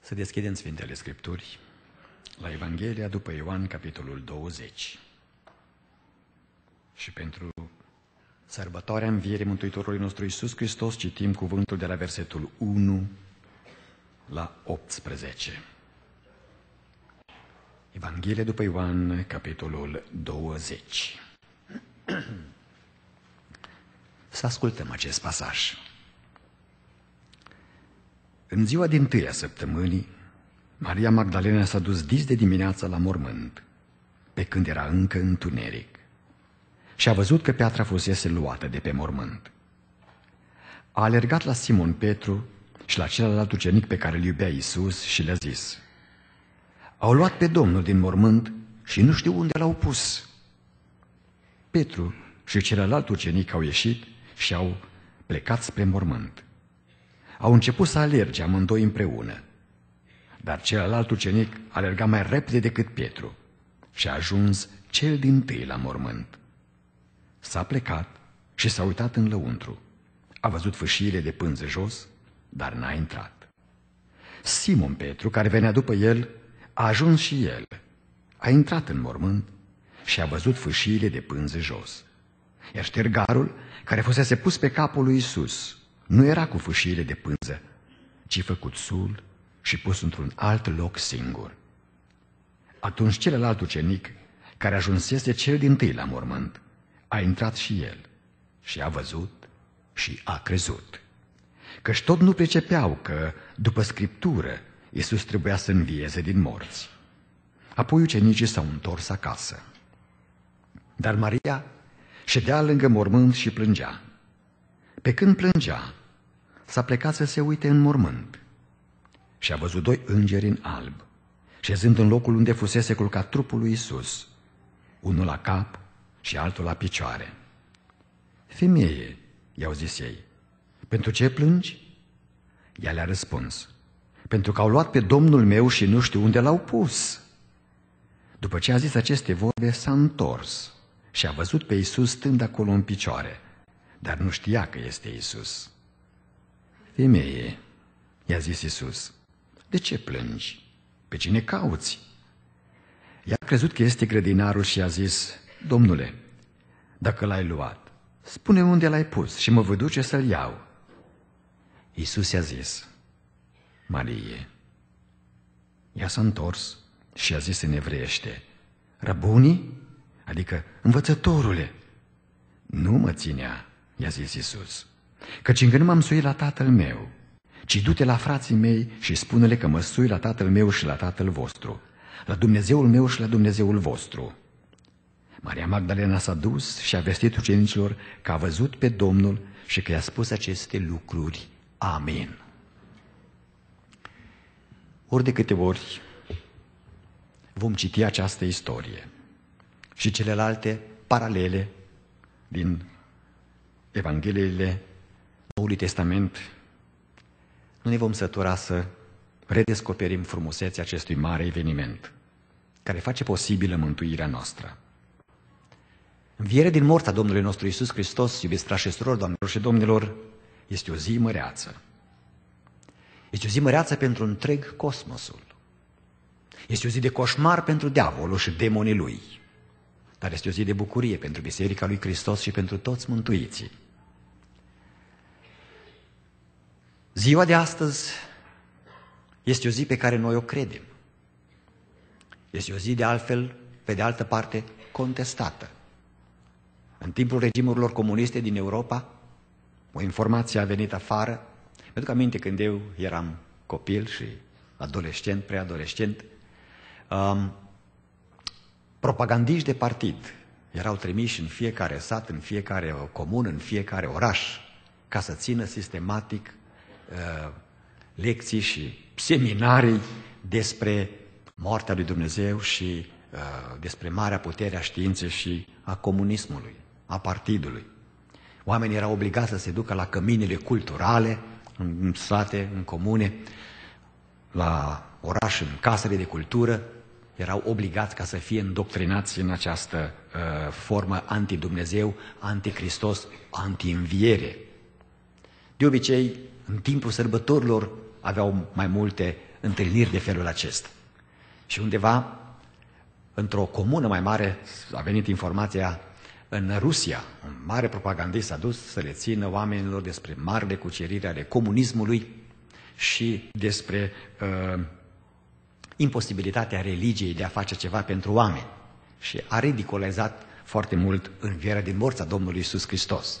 Să deschidem Sfintele Scripturi la Evanghelia după Ioan, capitolul 20. Și pentru sărbătoarea învierii Mântuitorului nostru Iisus Hristos citim cuvântul de la versetul 1 la 18. Evanghelia după Ioan, capitolul 20. Să ascultăm acest pasaj. În ziua din tâia săptămânii, Maria Magdalena s-a dus dis de dimineață la mormânt, pe când era încă întuneric, și a văzut că piatra fusese luată de pe mormânt. A alergat la Simon Petru și la celălalt ucenic pe care îl iubea Isus și le-a zis, Au luat pe Domnul din mormânt și nu știu unde l-au pus. Petru și celălalt ucenic au ieșit și au plecat spre mormânt. Au început să alerge amândoi împreună, dar celălalt ucenic alerga mai repede decât Petru și a ajuns cel din tâi la mormânt. S-a plecat și s-a uitat în lăuntru. A văzut fâșiile de pânză jos, dar n-a intrat. Simon Petru, care venea după el, a ajuns și el. A intrat în mormânt și a văzut fâșiile de pânză jos. Iar ștergarul, care fusese pus pe capul lui Isus, nu era cu fâșiile de pânză, ci făcut sul și pus într-un alt loc singur. Atunci celălalt ucenic, care ajunsese cel din tâi la mormânt, a intrat și el și a văzut și a crezut. Căci tot nu pricepeau că, după Scriptură, Iisus trebuia să învieze din morți. Apoi ucenicii s-au întors acasă. Dar Maria ședea lângă mormânt și plângea. Pe când plângea, s-a plecat să se uite în mormânt și a văzut doi îngeri în alb, șezând în locul unde fusese culcat trupul lui Isus, unul la cap și altul la picioare. Femeie, i-au zis ei, pentru ce plângi? Ea le-a răspuns, pentru că au luat pe Domnul meu și nu știu unde l-au pus. După ce a zis aceste vorbe, s-a întors și a văzut pe Isus stând acolo în picioare, dar nu știa că este Isus. Femeie, i-a zis Isus, de ce plângi? Pe cine cauți? Ea a crezut că este grădinarul și a zis, Domnule, dacă l-ai luat, spune unde l-ai pus și mă voi duce să-l iau. Iisus i-a zis, Marie. Ea s-a întors și a zis în evreiește, Răbunii? Adică învățătorule. Nu mă ținea, i-a zis Iisus, căci încă nu m-am suit la tatăl meu, ci du-te la frații mei și spune-le că mă sui la tatăl meu și la tatăl vostru, la Dumnezeul meu și la Dumnezeul vostru. Maria Magdalena s-a dus și a vestit ucenicilor că a văzut pe Domnul și că i-a spus aceste lucruri. Amin. Ori de câte ori vom citi această istorie și celelalte paralele din Evangheliile Noului Testament, nu ne vom sătura să redescoperim frumusețea acestui mare eveniment, care face posibilă mântuirea noastră. Învierea din morța Domnului nostru Isus Hristos, iubiți frați și surori, doamnelor și domnilor, este o zi măreață. Este o zi măreață pentru întreg cosmosul. Este o zi de coșmar pentru diavolul și demonii lui. Dar este o zi de bucurie pentru Biserica lui Hristos și pentru toți mântuiții. Ziua de astăzi este o zi pe care noi o credem. Este o zi de altfel, pe de altă parte, contestată. În timpul regimurilor comuniste din Europa, o informație a venit afară. Mi-aduc aminte când eu eram copil și adolescent, preadolescent, um, propagandiști de partid erau trimiși în fiecare sat, în fiecare comună, în fiecare oraș, ca să țină sistematic uh, lecții și seminarii despre moartea lui Dumnezeu și uh, despre marea putere a științei și a comunismului, a partidului. Oamenii erau obligați să se ducă la căminile culturale, în sate, în comune, la oraș, în casele de cultură, erau obligați ca să fie îndoctrinați în această uh, formă anti-Dumnezeu, anti-Hristos, anti-înviere. De obicei, în timpul sărbătorilor aveau mai multe întâlniri de felul acesta. Și undeva, într-o comună mai mare, a venit informația în Rusia, un mare propagandist s-a dus să le țină oamenilor despre marile cuceriri ale comunismului și despre uh, imposibilitatea religiei de a face ceva pentru oameni. Și a ridicolizat foarte mult învierea din morța Domnului Isus Hristos.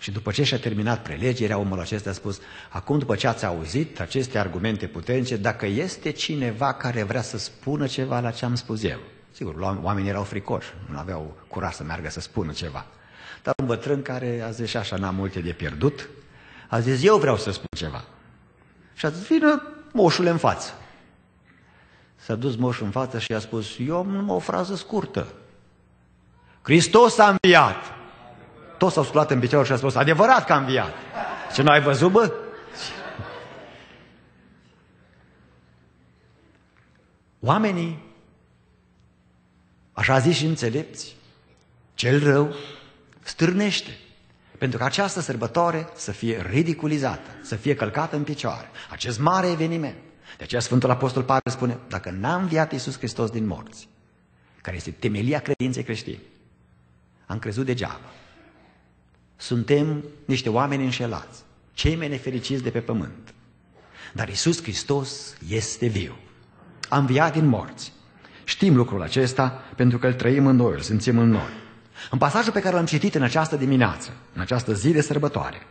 Și după ce și-a terminat prelegerea, omul acesta a spus, acum după ce ați auzit aceste argumente puternice, dacă este cineva care vrea să spună ceva la ce am spus eu. Sigur, oamenii erau fricoși, nu aveau curaj să meargă să spună ceva. Dar un bătrân care a zis și așa, n-am multe de pierdut, a zis, eu vreau să spun ceva. Și a zis, vină moșule în față. S-a dus moșul în față și a spus, eu am numai o frază scurtă. Hristos a înviat. Toți s-au sculat în picioare și a spus, adevărat că a înviat. Ce n-ai văzut, bă? Oamenii, așa zis și înțelepți, cel rău stârnește. Pentru că această sărbătoare să fie ridiculizată, să fie călcată în picioare. Acest mare eveniment. De aceea Sfântul Apostol Pavel spune, dacă n-a înviat Iisus Hristos din morți, care este temelia credinței creștine, am crezut degeaba. Suntem niște oameni înșelați, cei mai nefericiți de pe pământ. Dar Isus Hristos este viu. A înviat din morți. Știm lucrul acesta pentru că îl trăim în noi, îl simțim în noi. În pasajul pe care l-am citit în această dimineață, în această zi de sărbătoare,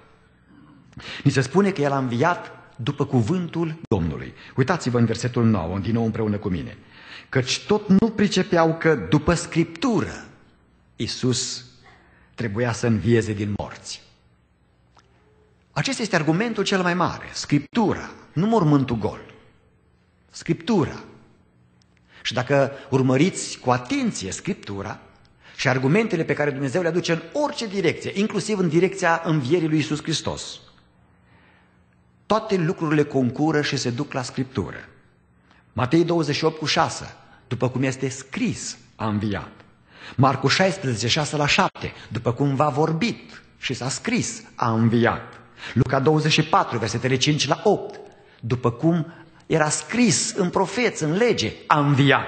ni se spune că el a înviat după cuvântul Domnului. Uitați-vă în versetul 9, din nou împreună cu mine. Căci tot nu pricepeau că după Scriptură Isus trebuia să învieze din morți. Acesta este argumentul cel mai mare, Scriptura, nu mormântul gol. Scriptura. Și dacă urmăriți cu atenție Scriptura și argumentele pe care Dumnezeu le aduce în orice direcție, inclusiv în direcția învierii lui Isus Hristos, toate lucrurile concură și se duc la Scriptură. Matei 28 cu 6, după cum este scris, a înviat. Marcu 16, 6 la 7, după cum v-a vorbit și s-a scris, a înviat. Luca 24, versetele 5 la 8, după cum era scris în profeți, în lege, a înviat.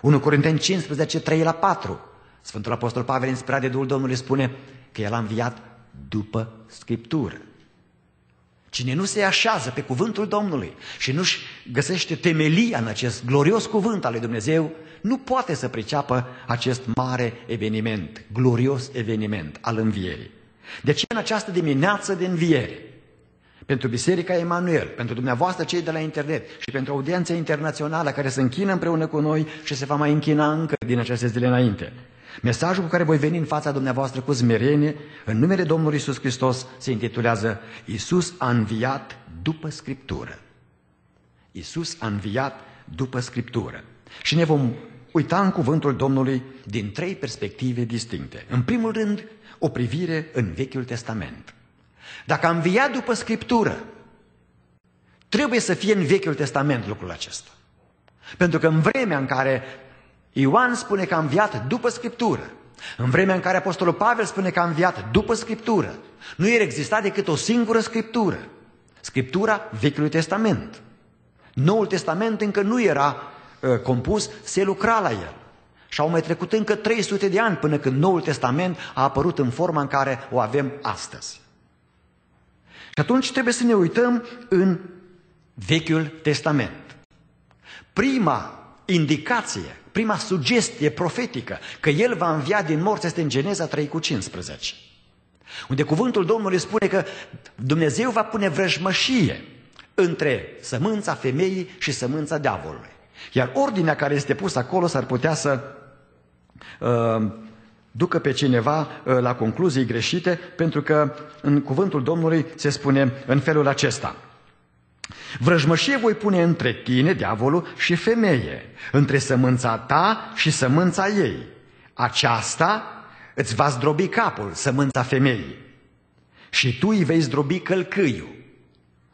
1 Corinteni 15, 3 la 4. Sfântul Apostol Pavel, inspirat de Duhul Domnului, spune că el a înviat după Scriptură. Cine nu se așează pe cuvântul Domnului și nu-și găsește temelia în acest glorios cuvânt al lui Dumnezeu, nu poate să priceapă acest mare eveniment, glorios eveniment al învierii. De ce în această dimineață de înviere, pentru Biserica Emanuel, pentru dumneavoastră cei de la internet și pentru audiența internațională care se închină împreună cu noi și se va mai închina încă din aceste zile înainte. Mesajul cu care voi veni în fața dumneavoastră cu smerenie, în numele Domnului Isus Hristos, se intitulează Isus a înviat după Scriptură. Isus a înviat după Scriptură. Și ne vom uita în cuvântul Domnului din trei perspective distincte. În primul rând, o privire în Vechiul Testament. Dacă am înviat după Scriptură, trebuie să fie în Vechiul Testament lucrul acesta. Pentru că în vremea în care Ioan spune că a înviat după Scriptură, în vremea în care Apostolul Pavel spune că a înviat după Scriptură, nu era exista decât o singură Scriptură. Scriptura Vechiului Testament. Noul Testament încă nu era uh, compus, se lucra la el. Și au mai trecut încă 300 de ani până când Noul Testament a apărut în forma în care o avem astăzi. Și atunci trebuie să ne uităm în Vechiul Testament. Prima indicație, prima sugestie profetică că El va învia din morți este în Geneza 3 cu 15. Unde cuvântul Domnului spune că Dumnezeu va pune vrăjmășie între sămânța femeii și sămânța diavolului. Iar ordinea care este pusă acolo s-ar putea să uh, ducă pe cineva uh, la concluzii greșite, pentru că în cuvântul Domnului se spune în felul acesta. Vrăjmășie voi pune între tine, diavolul, și femeie, între sămânța ta și sămânța ei. Aceasta îți va zdrobi capul, sămânța femeii, și tu îi vei zdrobi călcâiul.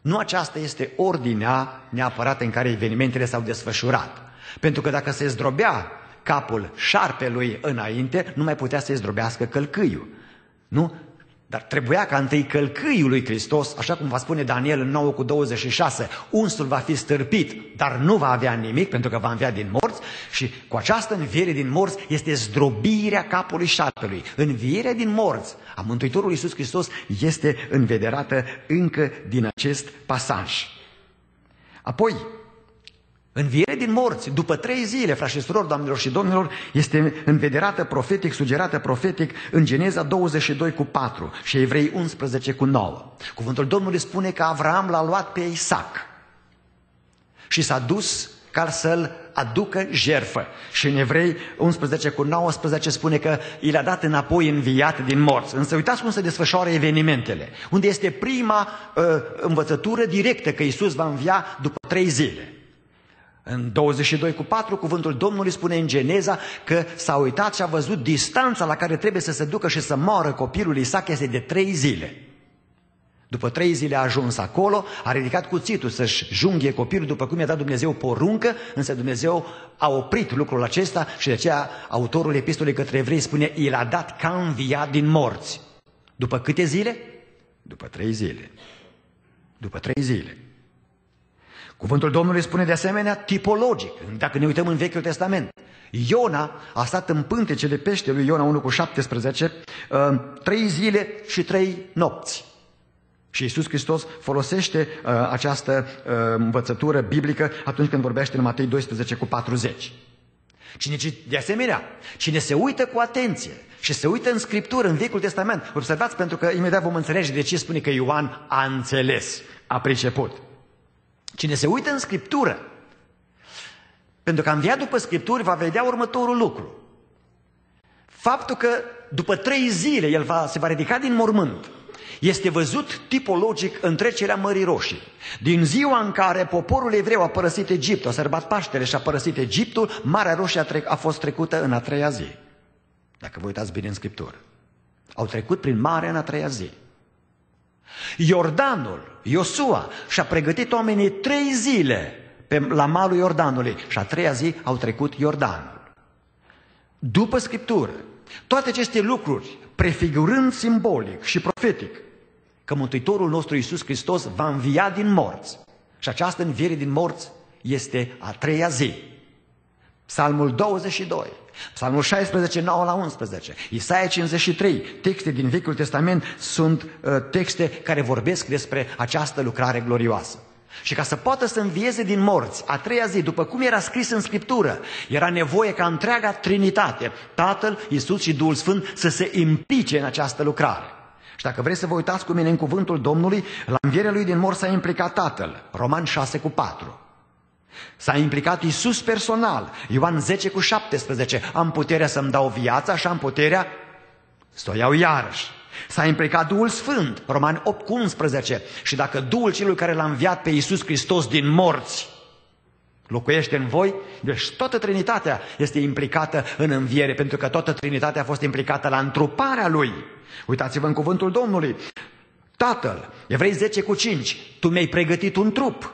Nu aceasta este ordinea neapărat în care evenimentele s-au desfășurat. Pentru că dacă se zdrobea capul șarpelui înainte, nu mai putea să-i zdrobească călcâiul. Nu? Dar trebuia ca întâi călcâiul lui Hristos, așa cum va spune Daniel în 9 cu 26, unsul va fi stârpit, dar nu va avea nimic pentru că va învia din morți și cu această înviere din morți este zdrobirea capului șarpelui. Învierea din morți a Mântuitorului Iisus Hristos este învederată încă din acest pasaj. Apoi, Înviere din morți, după trei zile, frați și surori, doamnelor și domnilor, este învederată profetic, sugerată profetic în Geneza 22 cu 4 și Evrei 11 cu 9. Cuvântul Domnului spune că Avram l-a luat pe Isaac și s-a dus ca să-l aducă jerfă. Și în Evrei 11 cu 19 spune că i l-a dat înapoi înviat din morți. Însă uitați cum se desfășoară evenimentele. Unde este prima uh, învățătură directă că Isus va învia după trei zile. În 22 cu 4, cuvântul Domnului spune în Geneza că s-a uitat și a văzut distanța la care trebuie să se ducă și să moară copilul Isaac este de trei zile. După trei zile a ajuns acolo, a ridicat cuțitul să-și junghie copilul după cum i-a dat Dumnezeu poruncă, însă Dumnezeu a oprit lucrul acesta și de aceea autorul epistolei către evrei spune el a dat ca înviat din morți. După câte zile? După trei zile. După trei zile. Cuvântul Domnului spune de asemenea tipologic, dacă ne uităm în Vechiul Testament. Iona a stat în pântecele peștelui, Iona 1 cu 17, uh, trei zile și trei nopți. Și Iisus Hristos folosește uh, această uh, învățătură biblică atunci când vorbește în Matei 12 cu 40. Cine, de asemenea, cine se uită cu atenție și se uită în Scriptură, în Vechiul Testament, observați pentru că imediat vom înțelege de ce spune că Ioan a înțeles, a priceput. Cine se uită în Scriptură, pentru că am înviat după Scripturi, va vedea următorul lucru. Faptul că după trei zile el va, se va ridica din mormânt, este văzut tipologic în trecerea Mării Roșii. Din ziua în care poporul evreu a părăsit Egiptul, a sărbat Paștele și a părăsit Egiptul, Marea Roșie a, trec, a fost trecută în a treia zi. Dacă vă uitați bine în Scriptură. Au trecut prin mare în a treia zi. Iordanul, Iosua, și-a pregătit oamenii trei zile pe, la malul Iordanului și a treia zi au trecut Iordanul. După Scriptură, toate aceste lucruri, prefigurând simbolic și profetic că Mântuitorul nostru Iisus Hristos va învia din morți. Și această înviere din morți este a treia zi. Psalmul 22, Psalmul 16, 9 la 11, Isaia 53, texte din Vechiul Testament sunt uh, texte care vorbesc despre această lucrare glorioasă. Și ca să poată să învieze din morți, a treia zi, după cum era scris în Scriptură, era nevoie ca întreaga Trinitate, Tatăl, Iisus și Duhul Sfânt, să se implice în această lucrare. Și dacă vreți să vă uitați cu mine în cuvântul Domnului, la învierea lui din morți s-a implicat Tatăl, Roman 6 cu 4. S-a implicat Iisus personal, Ioan 10 cu 17. Am puterea să-mi dau viața și am puterea să o iau iarăși. S-a implicat Duhul Sfânt, Roman 8 cu 11. Și dacă Duhul celui care l-a înviat pe Iisus Hristos din morți locuiește în voi, deci toată Trinitatea este implicată în înviere, pentru că toată Trinitatea a fost implicată la întruparea Lui. Uitați-vă în cuvântul Domnului. Tatăl, Evrei 10 cu 5, tu mi-ai pregătit un trup.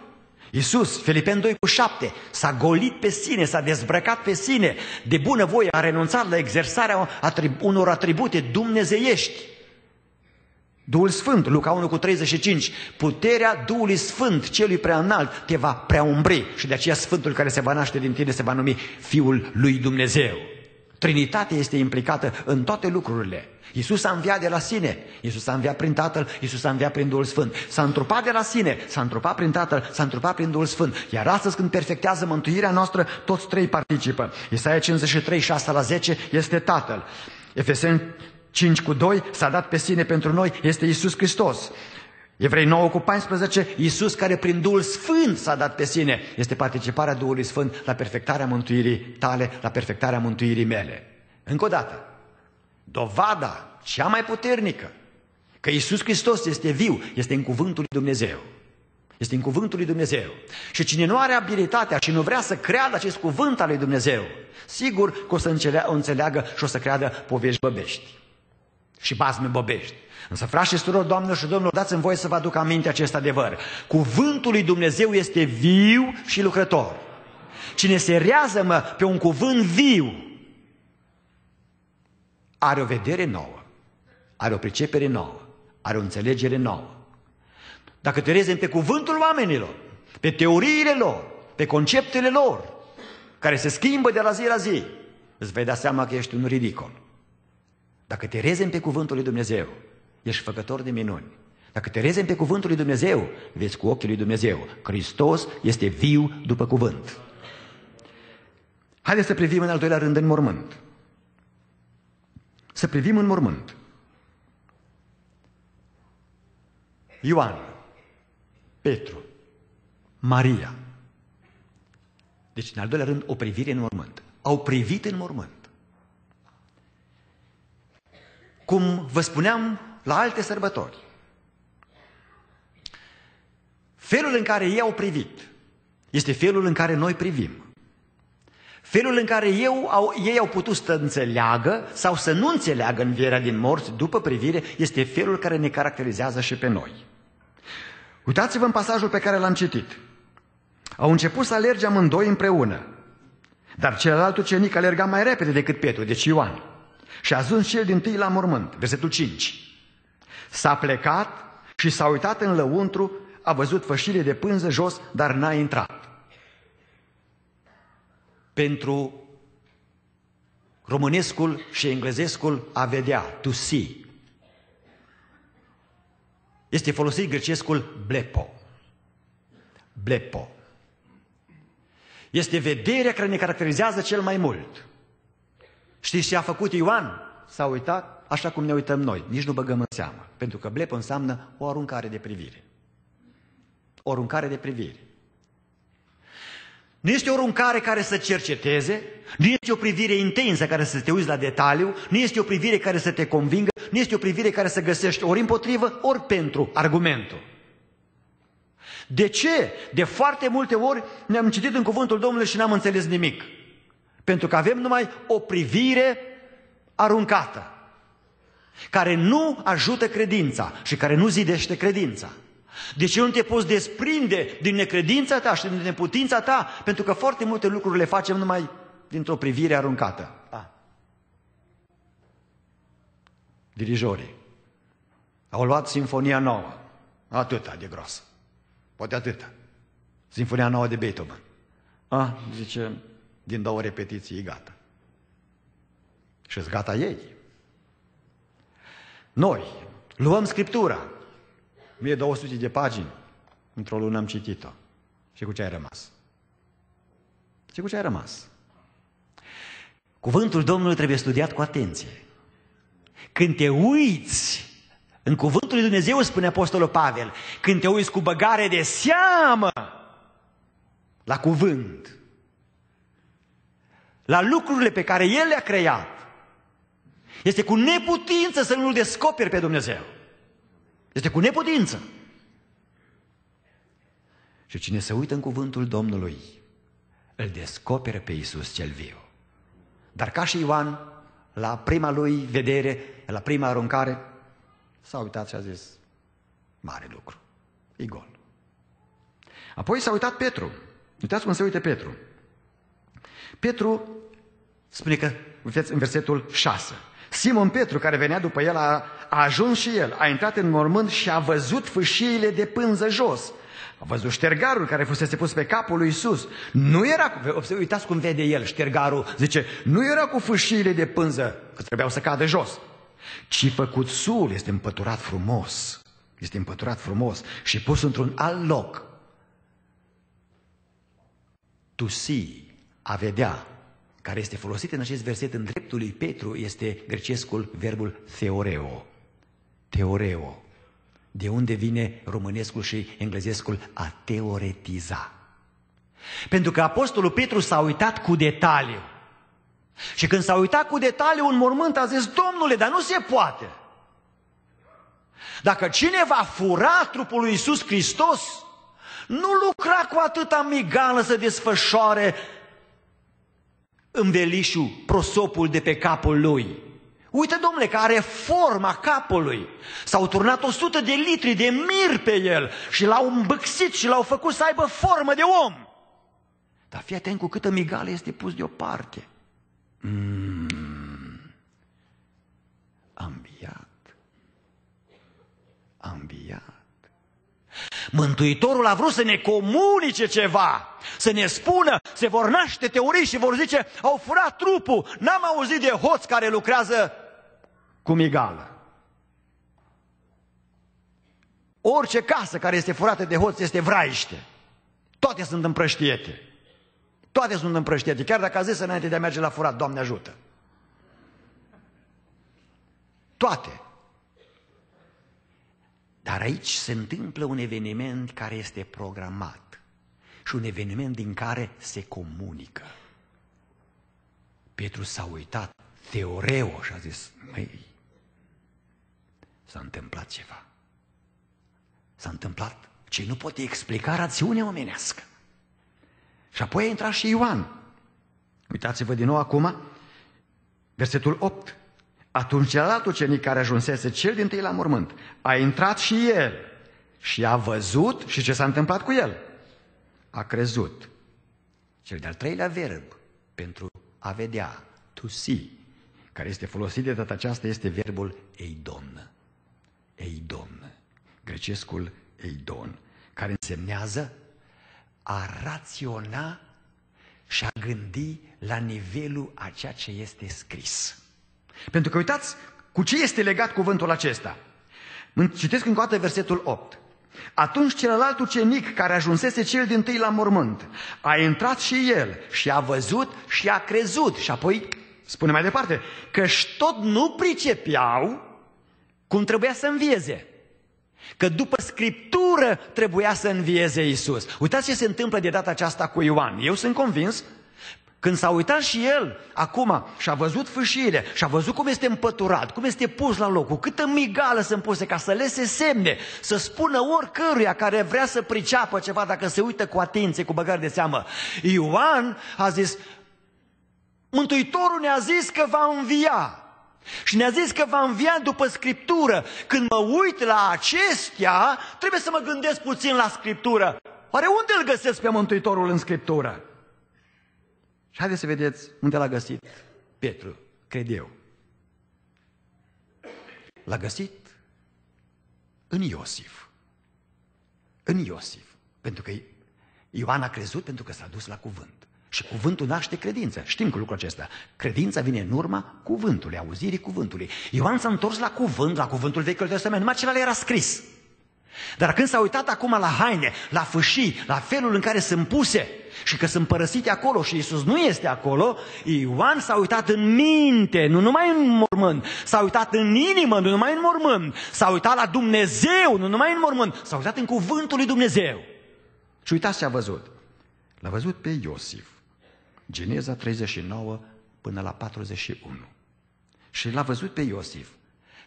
Iisus, Filipen 2 cu 7, s-a golit pe sine, s-a dezbrăcat pe sine, de bună voie a renunțat la exersarea unor atribute dumnezeiești. Duhul Sfânt, Luca 1 cu 35, puterea Duhului Sfânt, celui prea înalt, te va preaumbri și de aceea Sfântul care se va naște din tine se va numi Fiul lui Dumnezeu. Trinitatea este implicată în toate lucrurile. Iisus a înviat de la sine, Iisus a înviat prin Tatăl, Iisus a înviat prin Duhul Sfânt. S-a întrupat de la sine, s-a întrupat prin Tatăl, s-a întrupat prin Duhul Sfânt. Iar astăzi când perfectează mântuirea noastră, toți trei participă. Isaia 53, 6 la 10 este Tatăl. Efeseni 5 cu 2 s-a dat pe sine pentru noi, este Iisus Hristos. Evrei 9 cu 14, Iisus care prin Duhul Sfânt s-a dat pe sine, este participarea Duhului Sfânt la perfectarea mântuirii tale, la perfectarea mântuirii mele. Încă o dată, dovada cea mai puternică că Iisus Hristos este viu, este în cuvântul lui Dumnezeu. Este în cuvântul lui Dumnezeu. Și cine nu are abilitatea și nu vrea să creadă acest cuvânt al lui Dumnezeu, sigur că o să înțeleagă și o să creadă povești băbești și basme bobești. Însă, frați și surori, doamnelor și domnilor, dați-mi voie să vă aduc aminte acest adevăr. Cuvântul lui Dumnezeu este viu și lucrător. Cine se rează mă pe un cuvânt viu, are o vedere nouă, are o pricepere nouă. are o înțelegere nouă. Dacă te rezem pe cuvântul oamenilor, pe teoriile lor, pe conceptele lor, care se schimbă de la zi la zi, îți vei da seama că ești un ridicol. Dacă te rezem pe cuvântul lui Dumnezeu, ești făcător de minuni. Dacă te rezem pe cuvântul lui Dumnezeu, vezi cu ochii lui Dumnezeu. Hristos este viu după cuvânt. Haideți să privim în al doilea rând în mormânt. Să privim în mormânt. Ioan, Petru, Maria. Deci, în al doilea rând, o privire în mormânt. Au privit în mormânt. Cum vă spuneam la alte sărbători, felul în care ei au privit este felul în care noi privim. Felul în care eu, au, ei au putut să înțeleagă sau să nu înțeleagă învierea din morți după privire este felul care ne caracterizează și pe noi. Uitați-vă în pasajul pe care l-am citit. Au început să alerge amândoi împreună, dar celălalt ucenic alerga mai repede decât Petru, deci Ioan. Și a ajuns cel din tâi la mormânt, versetul 5. S-a plecat și s-a uitat în lăuntru, a văzut fășile de pânză jos, dar n-a intrat. Pentru românescul și englezescul a vedea, to see. Este folosit grecescul blepo. Blepo. Este vederea care ne caracterizează cel mai mult. Știți ce a făcut Ioan? S-a uitat așa cum ne uităm noi. Nici nu băgăm în seamă. Pentru că blepo înseamnă o aruncare de privire. O aruncare de privire. Nu este o aruncare care să cerceteze, nu este o privire intensă care să te uiți la detaliu, nu este o privire care să te convingă, nu este o privire care să găsești ori împotrivă, ori pentru argumentul. De ce? De foarte multe ori ne-am citit în cuvântul Domnului și n-am înțeles nimic. Pentru că avem numai o privire aruncată, care nu ajută credința și care nu zidește credința. De ce nu te poți desprinde din necredința ta și din neputința ta? Pentru că foarte multe lucruri le facem numai dintr-o privire aruncată. Ah. Dirijorii au luat Sinfonia nouă, atâta de groasă. Poate atâta. Sinfonia nouă de Beethoven. Ah, zice, din două repetiții e gata. Și gata ei. Noi luăm Scriptura, 1200 de pagini, într-o lună am citit-o. Și cu ce ai rămas? Și cu ce ai rămas? Cuvântul Domnului trebuie studiat cu atenție. Când te uiți în cuvântul lui Dumnezeu, spune Apostolul Pavel, când te uiți cu băgare de seamă la cuvânt, la lucrurile pe care El le-a creat, este cu neputință să nu-L descoperi pe Dumnezeu. Este cu neputință. Și cine se uită în cuvântul Domnului, îl descoperă pe Iisus cel viu. Dar ca și Ioan, la prima lui vedere, la prima aruncare, s-a uitat și a zis, mare lucru, e gol. Apoi s-a uitat Petru. Uitați cum se uită Petru. Petru spune că, uitați în versetul 6, Simon Petru, care venea după el, a, a ajuns și el, a intrat în mormânt și a văzut fâșiile de pânză jos. A văzut ștergarul care fusese pus pe capul lui Isus. Nu era, cu, uitați cum vede el, ștergarul, zice, nu era cu fâșiile de pânză, că trebuiau să cadă jos, ci făcuțul este împăturat frumos. Este împăturat frumos și pus într-un alt loc. To see, a vedea, care este folosit în acest verset în dreptul lui Petru, este grecescul verbul theoreo. Teoreo. De unde vine românescul și englezescul a teoretiza. Pentru că Apostolul Petru s-a uitat cu detaliu. Și când s-a uitat cu detaliu un mormânt a zis, Domnule, dar nu se poate. Dacă cineva fura trupul lui Iisus Hristos, nu lucra cu atâta migală să desfășoare învelișul, prosopul de pe capul lui. Uite, domnule, că are forma capului. S-au turnat 100 de litri de mir pe el și l-au îmbăxit și l-au făcut să aibă formă de om. Dar fii atent cu câtă migală este pus deoparte. Mm. Mântuitorul a vrut să ne comunice ceva, să ne spună, se vor naște teorii și vor zice, au furat trupul, n-am auzit de hoți care lucrează cu migală. Orice casă care este furată de hoți este vraiște. Toate sunt împrăștiete. Toate sunt împrăștiete. Chiar dacă a zis înainte de a merge la furat, Doamne ajută. Toate. Dar aici se întâmplă un eveniment care este programat și un eveniment din care se comunică. Petru s-a uitat, teoreo, și a zis, măi, s-a întâmplat ceva. S-a întâmplat ce nu poate explica rațiunea omenească. Și apoi a intrat și Ioan. Uitați-vă din nou acum, versetul 8. Atunci celălalt ucenic care ajunsese cel din tâi la mormânt, a intrat și el și a văzut și ce s-a întâmplat cu el? A crezut. Cel de-al treilea verb pentru a vedea, to see, care este folosit de data aceasta este verbul eidon. Eidon. Grecescul eidon, care însemnează a raționa și a gândi la nivelul a ceea ce este scris. Pentru că uitați cu ce este legat cuvântul acesta. Citesc încă o dată versetul 8. Atunci celălalt ucenic care ajunsese cel din tâi la mormânt a intrat și el și a văzut și a crezut. Și apoi spune mai departe că tot nu pricepeau cum trebuia să învieze. Că după Scriptură trebuia să învieze Isus. Uitați ce se întâmplă de data aceasta cu Ioan. Eu sunt convins când s-a uitat și el acum și a văzut fâșiile și a văzut cum este împăturat, cum este pus la loc, cu câtă migală sunt puse ca să lese semne, să spună oricăruia care vrea să priceapă ceva dacă se uită cu atenție, cu băgare de seamă. Ioan a zis, Mântuitorul ne-a zis că va învia. Și ne-a zis că va învia după Scriptură. Când mă uit la acestea, trebuie să mă gândesc puțin la Scriptură. Oare unde îl găsesc pe Mântuitorul în Scriptură? Și haideți să vedeți unde l-a găsit Petru, cred eu. L-a găsit în Iosif. În Iosif. Pentru că Ioan a crezut pentru că s-a dus la cuvânt. Și cuvântul naște credință. Știm cu lucrul acesta. Credința vine în urma cuvântului, auzirii cuvântului. Ioan s-a întors la cuvânt, la cuvântul Vechiului Testament. Numai ceva era scris. Dar când s-a uitat acum la haine, la fâșii, la felul în care sunt puse și că sunt părăsite acolo și Isus nu este acolo, Ioan s-a uitat în minte, nu numai în mormânt, s-a uitat în inimă, nu numai în mormânt, s-a uitat la Dumnezeu, nu numai în mormânt, s-a uitat în cuvântul lui Dumnezeu. Și uitați ce a văzut. L-a văzut pe Iosif, Geneza 39 până la 41. Și l-a văzut pe Iosif,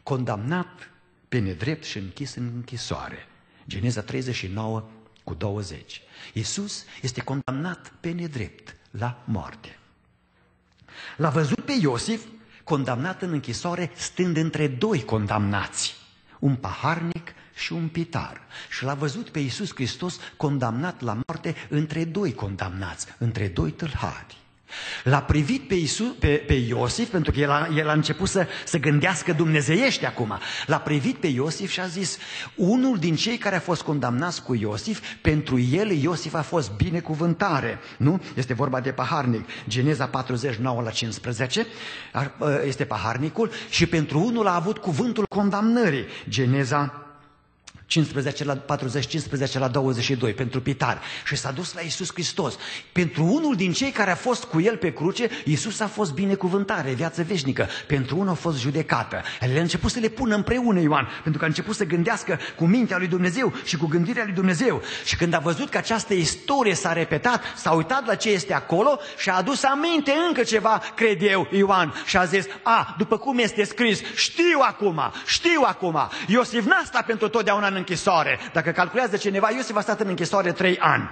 condamnat pe nedrept și închis în închisoare. Geneza 39 cu 20. Iisus este condamnat pe nedrept la moarte. L-a văzut pe Iosif condamnat în închisoare stând între doi condamnați, un paharnic și un pitar. Și l-a văzut pe Iisus Hristos condamnat la moarte între doi condamnați, între doi tâlhari. L-a privit pe, Iisus, pe, pe Iosif, pentru că el a, el a început să, să gândească dumnezeiește acum. L-a privit pe Iosif și a zis, unul din cei care a fost condamnați cu Iosif, pentru el Iosif a fost binecuvântare. Nu? Este vorba de paharnic. Geneza 49 la 15 este paharnicul și pentru unul a avut cuvântul condamnării. Geneza 15 la 40, 15 la 22, pentru Pitar. Și s-a dus la Isus Hristos. Pentru unul din cei care a fost cu el pe cruce, Isus a fost binecuvântare, viață veșnică. Pentru unul a fost judecată. El a început să le pună împreună Ioan, pentru că a început să gândească cu mintea lui Dumnezeu și cu gândirea lui Dumnezeu. Și când a văzut că această istorie s-a repetat, s-a uitat la ce este acolo și a adus aminte încă ceva, cred eu, Ioan. Și a zis, a, după cum este scris, știu acum, știu acum, Iosif n-a stat pentru totdeauna în închisoare. Dacă calculează cineva, Iosif a stat în închisoare trei ani.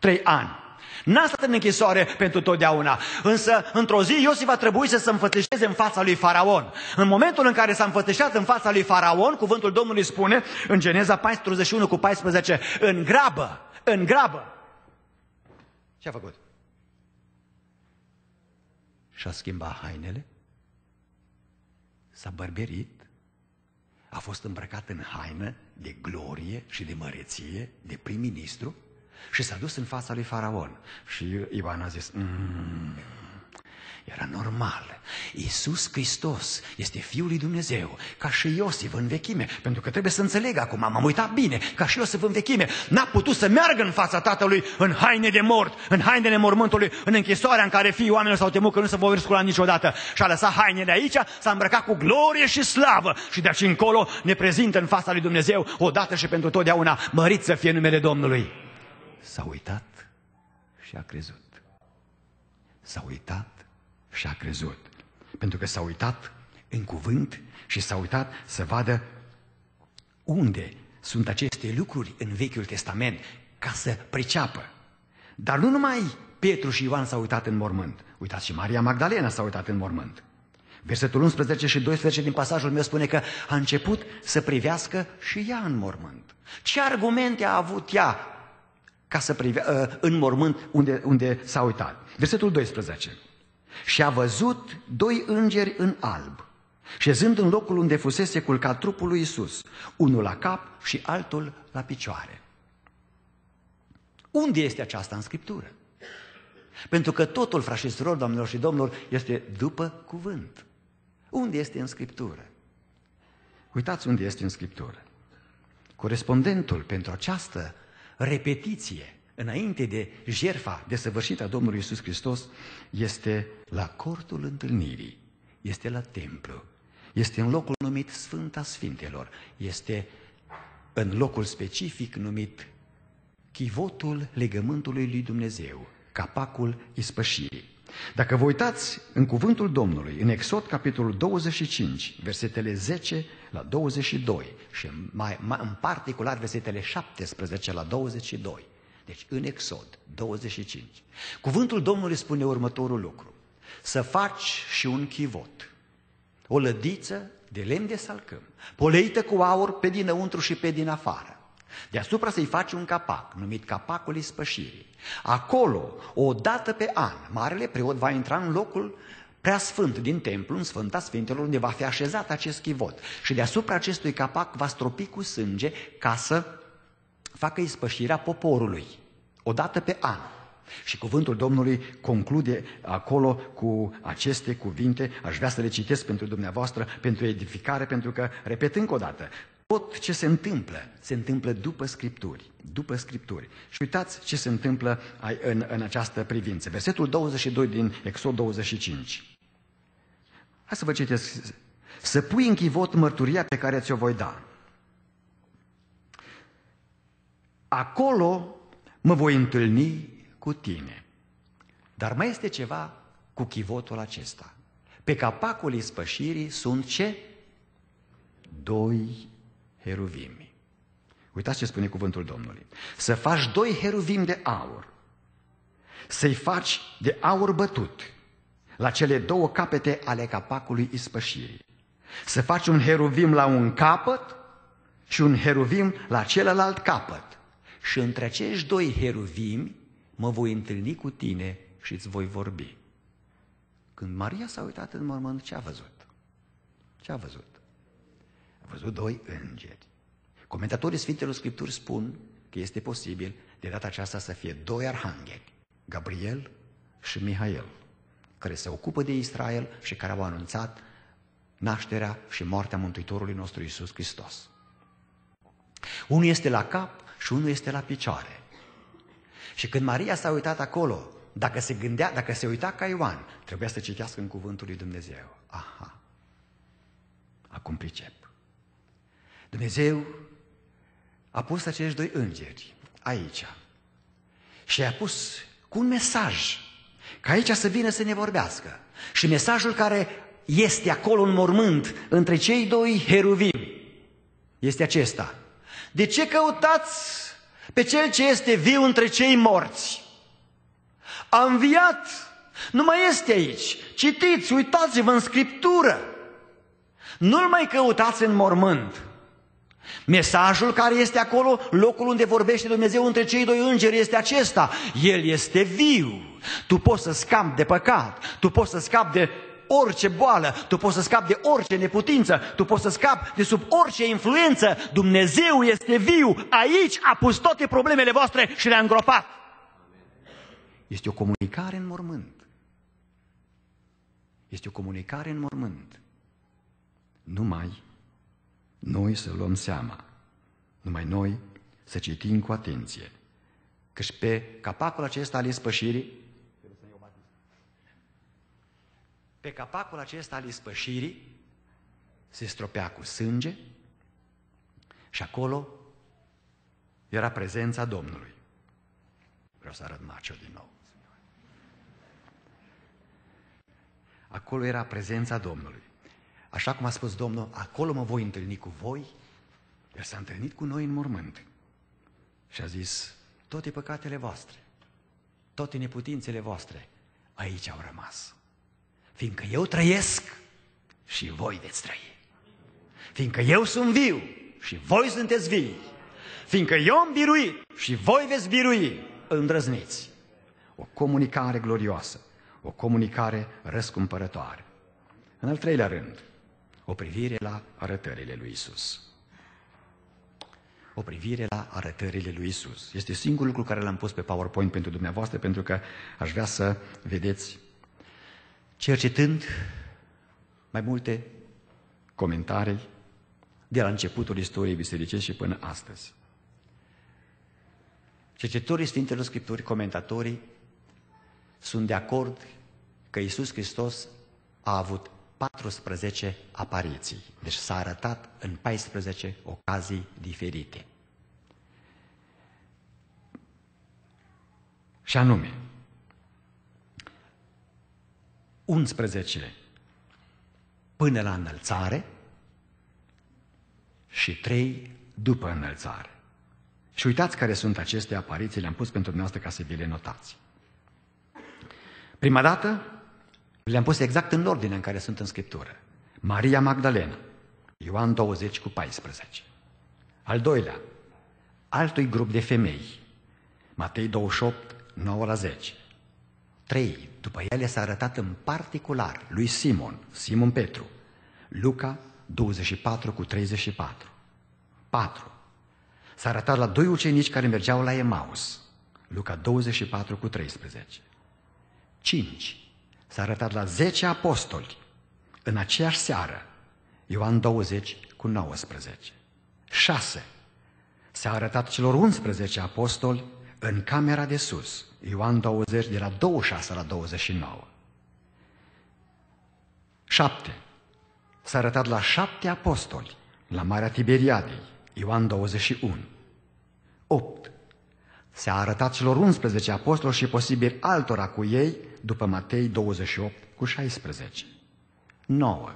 Trei ani. N-a stat în închisoare pentru totdeauna. Însă, într-o zi, Iosif a trebuit să se înfățișeze în fața lui Faraon. În momentul în care s-a înfățișat în fața lui Faraon, cuvântul Domnului spune, în Geneza 41 cu 14, în grabă, în grabă. Ce a făcut? Și-a schimbat hainele, s-a bărberit, a fost îmbrăcat în haină de glorie și de măreție, de prim-ministru, și s-a dus în fața lui Faraon. Și Ioan a zis, mm, era normal. Iisus Hristos este Fiul lui Dumnezeu, ca și Iosif în vechime, pentru că trebuie să înțeleg acum, m-am uitat bine, ca și Iosif în vechime, n-a putut să meargă în fața tatălui în haine de mort, în hainele mormântului, în închisoarea în care fiii oamenilor s-au temut că nu se vor scula niciodată. Și a lăsat hainele aici, s-a îmbrăcat cu glorie și slavă și de aici încolo ne prezintă în fața lui Dumnezeu odată și pentru totdeauna, mărit să fie numele Domnului. S-a uitat și a crezut. S-a uitat și a crezut. Pentru că s-a uitat în cuvânt și s-a uitat să vadă unde sunt aceste lucruri în Vechiul Testament ca să priceapă. Dar nu numai Petru și Ioan s-au uitat în mormânt. Uitați și Maria Magdalena s-a uitat în mormânt. Versetul 11 și 12 din pasajul meu spune că a început să privească și ea în mormânt. Ce argumente a avut ea ca să privea, ă, în mormânt unde, unde s-a uitat? Versetul 12 și a văzut doi îngeri în alb, șezând în locul unde fusese culcat trupul lui Isus, unul la cap și altul la picioare. Unde este aceasta în Scriptură? Pentru că totul, frați și doamnelor și domnilor, este după cuvânt. Unde este în Scriptură? Uitați unde este în Scriptură. Corespondentul pentru această repetiție înainte de jerfa desăvârșită a Domnului Isus Hristos, este la cortul întâlnirii, este la templu, este în locul numit Sfânta Sfintelor, este în locul specific numit chivotul legământului lui Dumnezeu, capacul ispășirii. Dacă vă uitați în cuvântul Domnului, în Exod, capitolul 25, versetele 10 la 22 și mai, mai, în particular versetele 17 la 22, deci în Exod 25, cuvântul Domnului spune următorul lucru. Să faci și un chivot, o lădiță de lemn de salcâm, poleită cu aur pe dinăuntru și pe din afară. Deasupra să-i faci un capac, numit capacul ispășirii. Acolo, o dată pe an, marele preot va intra în locul prea sfânt din templu, în Sfânta Sfintelor, unde va fi așezat acest chivot. Și deasupra acestui capac va stropi cu sânge ca să facă ispășirea poporului, o dată pe an. Și cuvântul Domnului conclude acolo cu aceste cuvinte, aș vrea să le citesc pentru dumneavoastră, pentru edificare, pentru că, repet încă o dată, tot ce se întâmplă, se întâmplă după Scripturi, după Scripturi. Și uitați ce se întâmplă în, în această privință. Versetul 22 din Exod 25. Hai să vă citesc. Să pui în chivot mărturia pe care ți-o voi da. Acolo mă voi întâlni cu tine. Dar mai este ceva cu chivotul acesta. Pe capacul ispășirii sunt ce? Doi heruvimi. Uitați ce spune cuvântul Domnului. Să faci doi heruvimi de aur. Să-i faci de aur bătut la cele două capete ale capacului ispășirii. Să faci un heruvim la un capăt și un heruvim la celălalt capăt și între acești doi heruvimi mă voi întâlni cu tine și îți voi vorbi. Când Maria s-a uitat în mormânt, ce a văzut? Ce a văzut? A văzut doi îngeri. Comentatorii Sfintelor Scripturi spun că este posibil de data aceasta să fie doi arhangheli, Gabriel și Mihail, care se ocupă de Israel și care au anunțat nașterea și moartea Mântuitorului nostru Isus Hristos. Unul este la cap și unul este la picioare. Și când Maria s-a uitat acolo, dacă se gândea, dacă se uita ca Ioan, trebuia să citească în cuvântul lui Dumnezeu. Aha, acum pricep. Dumnezeu a pus acești doi îngeri aici și a pus cu un mesaj ca aici să vină să ne vorbească. Și mesajul care este acolo în mormânt între cei doi heruvimi este acesta. De ce căutați pe cel ce este viu între cei morți? A înviat, nu mai este aici. Citiți, uitați-vă în Scriptură. Nu-l mai căutați în mormânt. Mesajul care este acolo, locul unde vorbește Dumnezeu între cei doi îngeri este acesta. El este viu. Tu poți să scapi de păcat, tu poți să scapi de orice boală, tu poți să scapi de orice neputință, tu poți să scapi de sub orice influență. Dumnezeu este viu, aici a pus toate problemele voastre și le-a îngropat. Este o comunicare în mormânt. Este o comunicare în mormânt. Numai noi să luăm seama, numai noi să citim cu atenție. Căci pe capacul acesta al ispășirii, pe capacul acesta al ispășirii se stropea cu sânge și acolo era prezența Domnului. Vreau să arăt macio din nou. Acolo era prezența Domnului. Așa cum a spus Domnul, acolo mă voi întâlni cu voi. El s-a întâlnit cu noi în mormânt. Și a zis, toate păcatele voastre, toate neputințele voastre, aici au rămas. Fiindcă eu trăiesc și voi veți trăi. Fiindcă eu sunt viu și voi sunteți vii. Fiindcă eu am biruit și voi veți birui, îndrăzniți. O comunicare glorioasă, o comunicare răscumpărătoare. În al treilea rând, o privire la arătările lui Isus. O privire la arătările lui Isus. Este singurul lucru care l-am pus pe PowerPoint pentru dumneavoastră, pentru că aș vrea să vedeți, cercetând mai multe comentarii de la începutul istoriei bisericești și până astăzi. Cercetătorii Sfintelor Scripturi, comentatorii, sunt de acord că Isus Hristos a avut 14 apariții. Deci s-a arătat în 14 ocazii diferite. Și anume, 11 până la înălțare și 3 după înălțare. Și uitați care sunt aceste apariții, le-am pus pentru dumneavoastră ca să vi le notați. Prima dată, le-am pus exact în ordine în care sunt în Scriptură. Maria Magdalena, Ioan 20 cu 14. Al doilea, altui grup de femei, Matei 28, 9 la 10. Trei, după ele s-a arătat în particular lui Simon, Simon Petru, Luca 24 cu 34. 4. S-a arătat la doi ucenici care mergeau la Emaus, Luca 24 cu 13. 5 s-a arătat la 10 apostoli în aceeași seară, Ioan 20 cu 19. 6. S-a arătat celor 11 apostoli în camera de sus, Ioan 20 de la 26 la 29. 7. S-a arătat la șapte apostoli la Marea Tiberiadei, Ioan 21. 8. S-a arătat celor 11 apostoli și posibil altora cu ei după Matei 28 cu 16. 9.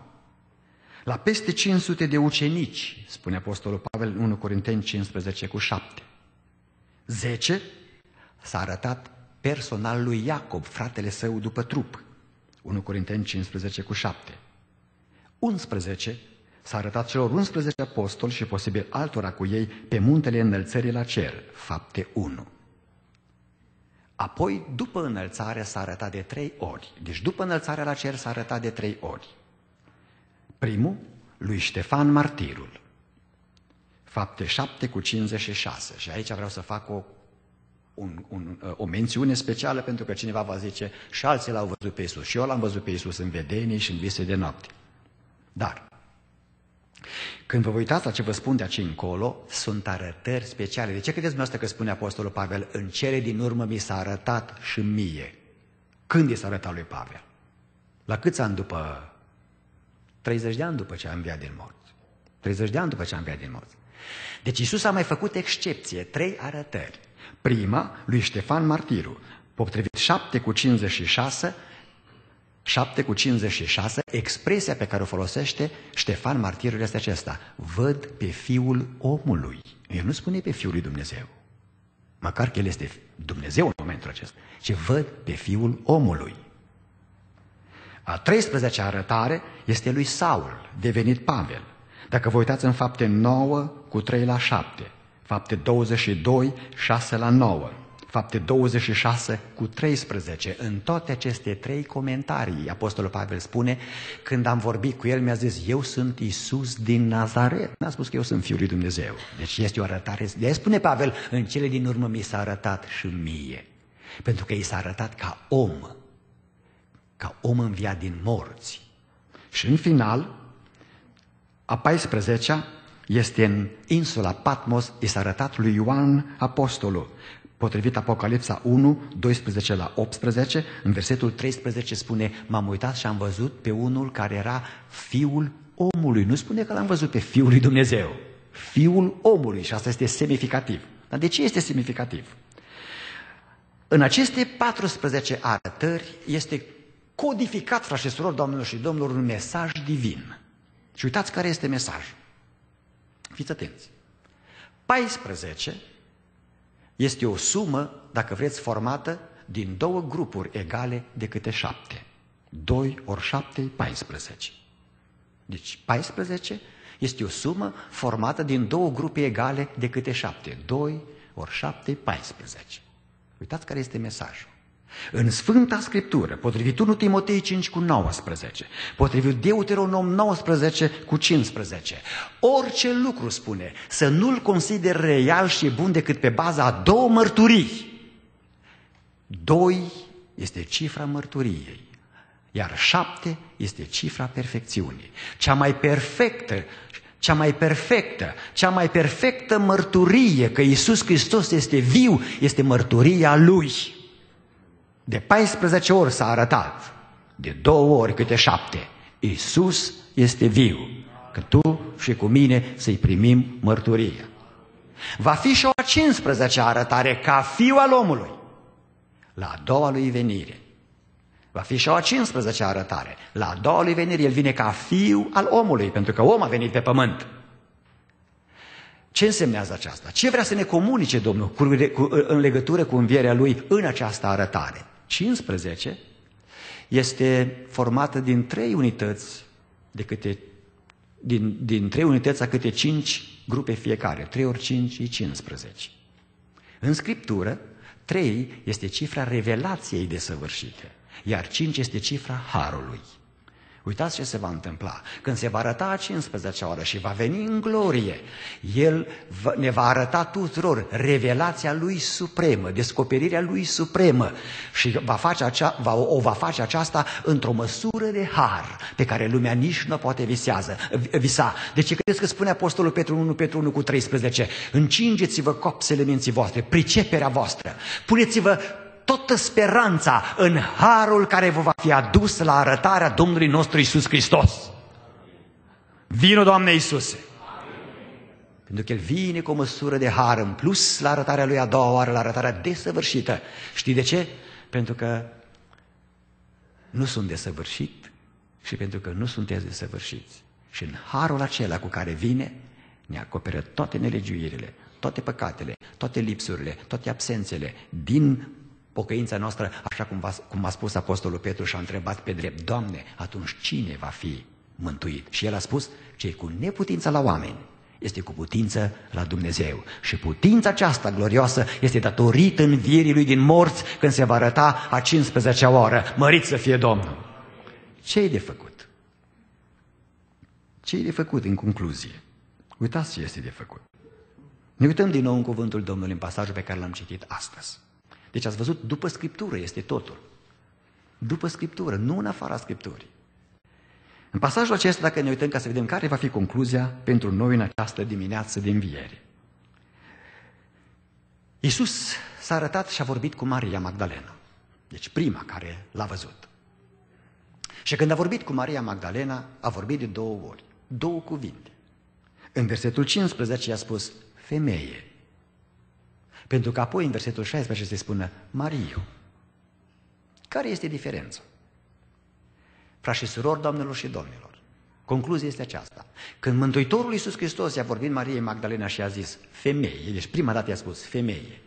La peste 500 de ucenici, spune Apostolul Pavel în 1 Corinteni 15 cu 7. 10. S-a arătat personal lui Iacob, fratele său după trup, 1 Corinteni 15 cu 7. 11. S-a arătat celor 11 apostoli și posibil altora cu ei pe muntele înălțării la cer, fapte 1. Apoi, după înălțare, s-a arătat de trei ori. Deci, după înălțarea la cer, s-a arătat de trei ori. Primul, lui Ștefan Martirul. Fapte 7 cu 56. Și aici vreau să fac o, un, un, o mențiune specială pentru că cineva va zice și alții l-au văzut pe Iisus. Și eu l-am văzut pe Iisus în vedenii și în vise de noapte. Dar, când vă uitați la ce vă spun de aici încolo, sunt arătări speciale. De ce credeți dumneavoastră că spune Apostolul Pavel, în cele din urmă mi s-a arătat și mie? Când i s-a arătat lui Pavel? La câți ani după? 30 de ani după ce a înviat din morți. 30 de ani după ce a înviat din morți. Deci Isus a mai făcut excepție, trei arătări. Prima, lui Ștefan Martirul, potrivit 7 cu 56, 7 cu 56, expresia pe care o folosește Ștefan Martirul este acesta. Văd pe Fiul omului. El nu spune pe Fiul lui Dumnezeu. Măcar că El este Dumnezeu în momentul acesta. Ce văd pe Fiul omului. A 13 arătare este lui Saul, devenit Pavel. Dacă vă uitați în fapte 9 cu 3 la 7, fapte 22, 6 la 9, Fapte 26 cu 13. În toate aceste trei comentarii, Apostolul Pavel spune, când am vorbit cu el, mi-a zis, eu sunt Isus din Nazaret. N-a spus că eu sunt Fiul lui Dumnezeu. Deci este o arătare. De spune Pavel, în cele din urmă mi s-a arătat și mie. Pentru că i s-a arătat ca om, ca om înviat din morți. Și în final, a 14-a este în insula Patmos, i s-a arătat lui Ioan Apostolul. Potrivit Apocalipsa 1, 12 la 18, în versetul 13 spune, m-am uitat și am văzut pe unul care era fiul omului. Nu spune că l-am văzut pe fiul lui Dumnezeu. Fiul omului și asta este semnificativ. Dar de ce este semnificativ? În aceste 14 arătări este codificat, frate și surori, doamnelor și domnilor, un mesaj divin. Și uitați care este mesajul. Fiți atenți. 14 este o sumă, dacă vreți, formată din două grupuri egale de câte șapte. 2 ori 7 14. Deci 14 este o sumă formată din două grupe egale de câte șapte. 2 ori 7 14. Uitați care este mesajul. În Sfânta Scriptură, potrivit 1 Timotei 5 cu 19, potrivit Deuteronom 19 cu 15, orice lucru spune să nu-l consider real și bun decât pe baza a două mărturii. Doi este cifra mărturiei, iar șapte este cifra perfecțiunii. Cea mai perfectă cea mai perfectă, cea mai perfectă mărturie că Isus Hristos este viu, este mărturia Lui. De 14 ori s-a arătat, de două ori câte șapte. Iisus este viu, că tu și cu mine să-i primim mărturia. Va fi și o a 15 arătare ca fiu al omului, la a doua lui venire. Va fi și o a 15 arătare. La a doua lui venire, el vine ca fiu al omului, pentru că om a venit pe pământ. Ce însemnează aceasta? Ce vrea să ne comunice Domnul cu, cu, în legătură cu învierea Lui în această arătare? 15 este formată din trei unități, de câte, din, din trei unități a câte cinci grupe fiecare. 3 ori 5 e 15. În Scriptură, 3 este cifra revelației desăvârșite, iar 5 este cifra harului. Uitați ce se va întâmpla. Când se va arăta a 15 oră și va veni în glorie, El ne va arăta tuturor revelația Lui supremă, descoperirea Lui supremă și va face acea, va, o va face aceasta într-o măsură de har pe care lumea nici nu poate visează, visa. De ce credeți că spune Apostolul Petru 1, Petru 1 cu 13? Încingeți-vă copsele minții voastre, priceperea voastră, puneți-vă toată speranța în harul care vă va fi adus la arătarea Domnului nostru Isus Hristos. Vino, Doamne Iisuse! Pentru că El vine cu o măsură de har în plus la arătarea Lui a doua oară, la arătarea desăvârșită. Știi de ce? Pentru că nu sunt desăvârșit și pentru că nu sunteți desăvârșiți. Și în harul acela cu care vine, ne acoperă toate nelegiuirile, toate păcatele, toate lipsurile, toate absențele din pocăința noastră, așa cum, a cum a spus Apostolul Petru și a întrebat pe drept, Doamne, atunci cine va fi mântuit? Și el a spus, cei cu neputință la oameni este cu putință la Dumnezeu. Și putința aceasta glorioasă este datorită învierii lui din morți când se va arăta a 15-a oră. Mărit să fie Domnul! Ce e de făcut? Ce e de făcut în concluzie? Uitați ce este de făcut. Ne uităm din nou în cuvântul Domnului în pasajul pe care l-am citit astăzi. Deci ați văzut, după Scriptură este totul. După Scriptură, nu în afara Scripturii. În pasajul acesta, dacă ne uităm ca să vedem care va fi concluzia pentru noi în această dimineață de înviere. Iisus s-a arătat și a vorbit cu Maria Magdalena. Deci prima care l-a văzut. Și când a vorbit cu Maria Magdalena, a vorbit de două ori, două cuvinte. În versetul 15 i-a spus, femeie, pentru că apoi în versetul 16 se spune Mariu. Care este diferența? Frați și surori, doamnelor și domnilor, concluzia este aceasta. Când Mântuitorul Iisus Hristos i-a vorbit Mariei Magdalena și a zis femeie, deci prima dată i-a spus femeie,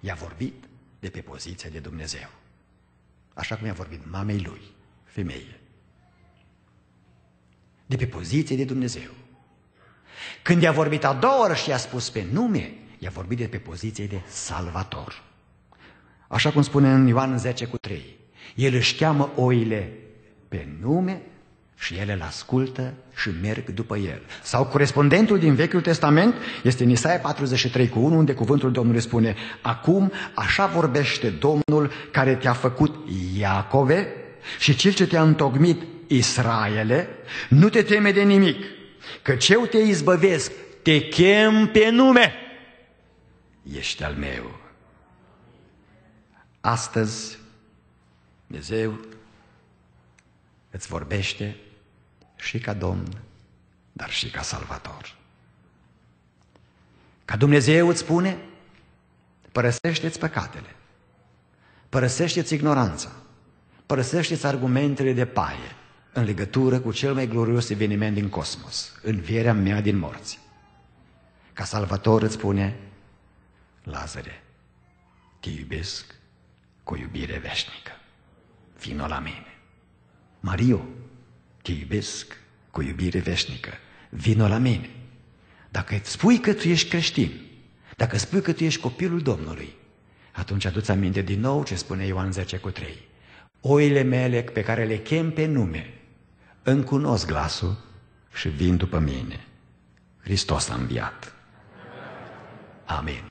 i-a vorbit de pe poziția de Dumnezeu. Așa cum i-a vorbit mamei lui, femeie. De pe poziție de Dumnezeu. Când i-a vorbit a doua oră și i-a spus pe nume, i-a vorbit de pe poziție de salvator. Așa cum spune în Ioan 10 cu 3. El își cheamă oile pe nume și ele îl ascultă și merg după el. Sau corespondentul din Vechiul Testament este în Isaia 43 cu 1, unde cuvântul Domnului spune Acum așa vorbește Domnul care te-a făcut Iacove și cel ce te-a întocmit Israele, nu te teme de nimic, că eu te izbăvesc, te chem pe nume, ești al meu. Astăzi, Dumnezeu îți vorbește și ca Domn, dar și ca Salvator. Ca Dumnezeu îți spune, părăsește-ți păcatele, părăsește-ți ignoranța, părăsește-ți argumentele de paie în legătură cu cel mai glorios eveniment din cosmos, învierea mea din morți. Ca Salvator îți spune, Lazare, te iubesc cu iubire veșnică. Vino la mine. Mario, te iubesc cu iubire veșnică. Vino la mine. Dacă îți spui că tu ești creștin, dacă spui că tu ești copilul Domnului, atunci aduți aminte din nou ce spune Ioan 10 cu 3. Oile mele pe care le chem pe nume, îmi cunosc glasul și vin după mine. Hristos a înviat. Amin.